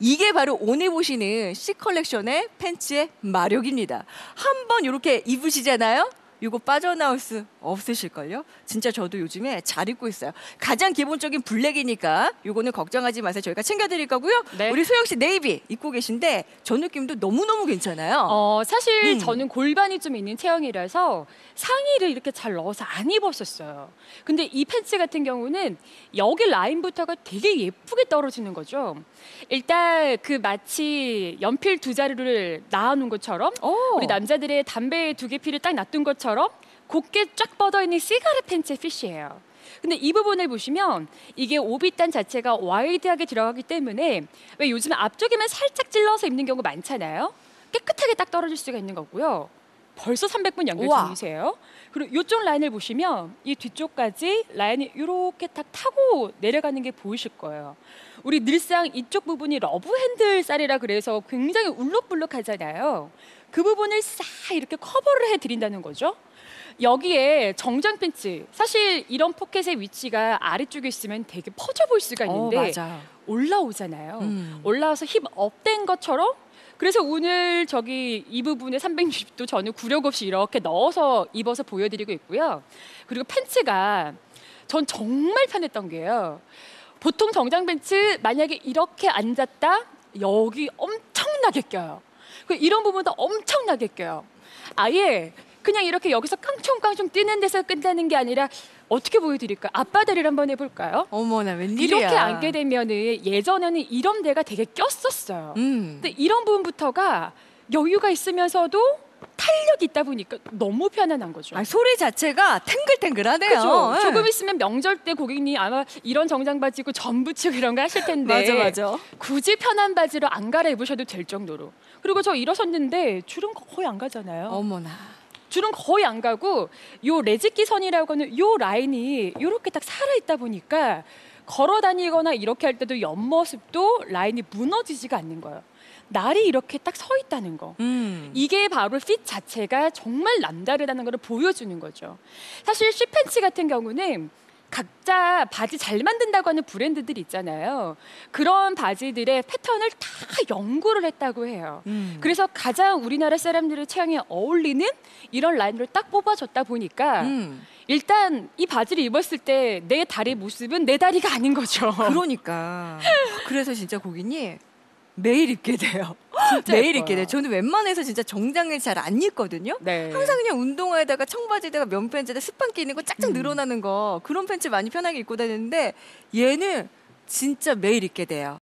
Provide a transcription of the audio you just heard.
이게 바로 오늘 보시는 C 컬렉션의 팬츠의 마력입니다. 한번 이렇게 입으시잖아요. 이거 빠져나올 수 없으실걸요? 진짜 저도 요즘에 잘 입고 있어요. 가장 기본적인 블랙이니까 이거는 걱정하지 마세요. 저희가 챙겨드릴 거고요. 네. 우리 소영 씨 네이비 입고 계신데 저 느낌도 너무너무 괜찮아요. 어, 사실 음. 저는 골반이 좀 있는 체형이라서 상의를 이렇게 잘 넣어서 안 입었었어요. 근데 이 팬츠 같은 경우는 여기 라인부터가 되게 예쁘게 떨어지는 거죠. 일단 그 마치 연필 두 자루를 놔놓은 것처럼 오. 우리 남자들의 담배 두 개비를 딱 놔둔 것처럼 곱게 쫙 뻗어 있는 cigarette 팬츠의 fit이에요. 근데 이 부분을 보시면 이게 오비단 자체가 와이드하게 들어가기 때문에 왜 요즘 앞쪽에만 살짝 찔러서 입는 경우 많잖아요. 깨끗하게 딱 떨어질 수가 있는 거고요. 벌써 300분 연결 우와. 중이세요. 그리고 이쪽 라인을 보시면 이 뒤쪽까지 라인이 이렇게 딱 타고 내려가는 게 보이실 거예요. 우리 늘상 이쪽 부분이 love handle 살이라 그래서 굉장히 울룩불룩하잖아요. 그 부분을 싹 이렇게 커버를 해드린다는 거죠. 여기에 정장 팬츠 사실 이런 포켓의 위치가 아래쪽에 있으면 되게 퍼져 보일 수가 어, 있는데 맞아. 올라오잖아요. 음. 올라와서 hip up된 것처럼 그래서 오늘 저기 이 부분에 360도 저는 굴욕 없이 이렇게 넣어서 입어서 보여드리고 있고요. 그리고 팬츠가 전 정말 편했던 게요. 보통 정장 팬츠 만약에 이렇게 앉았다 여기 엄청나게 껴요. 그 이런 부분도 엄청나게 껴요. 아예 그냥 이렇게 여기서 깡총깡총 뛰는 데서 끝나는 게 아니라 어떻게 보여드릴까? 앞바다를 한번 해볼까요? 어머나 웬일이야. 이렇게 앉게 되면은 예전에는 이런 데가 되게 꼈었어요. 음. 근데 이런 부분부터가 여유가 있으면서도 탄력이 있다 보니까 너무 편안한 거죠. 아, 소리 자체가 탱글탱글하네요. 그죠? 예. 조금 있으면 명절 때 고객님 아마 이런 정장 바지 입고 전 부치고 이런 거 하실 텐데 맞아 맞아. 굳이 편한 바지로 안 갈아입으셔도 될 정도로 그리고 저 일어섰는데 줄은 거의 안 가잖아요. 어머나. 줄은 거의 안 가고 요 레지기 선이라고 하는 요 라인이 요렇게 딱 살아 있다 보니까 걸어 다니거나 이렇게 할 때도 옆모습도 라인이 무너지지가 않는 거예요. 날이 이렇게 딱 서 있다는 거. 음. 이게 바로 핏 자체가 정말 남다르다는 걸 보여주는 거죠. 사실 쉬팬츠 같은 경우는 각자 바지 잘 만든다고 하는 브랜드들 있잖아요. 그런 바지들의 패턴을 다 연구를 했다고 해요. 음. 그래서 가장 우리나라 사람들의 취향에 어울리는 이런 라인을 딱 뽑아줬다 보니까 음. 일단 이 바지를 입었을 때 내 다리 모습은 내 다리가 아닌 거죠. 그러니까. 그래서 진짜 고객님 매일 입게 돼요. 매일. 입게 돼요. 저는 웬만해서 진짜 정장을 잘 안 입거든요. 네. 항상 그냥 운동화에다가 청바지에다가 면팬츠에다 스판 끼는 거 짝짝 음. 늘어나는 거 그런 팬츠 많이 편하게 입고 다니는데 얘는 진짜 매일 입게 돼요.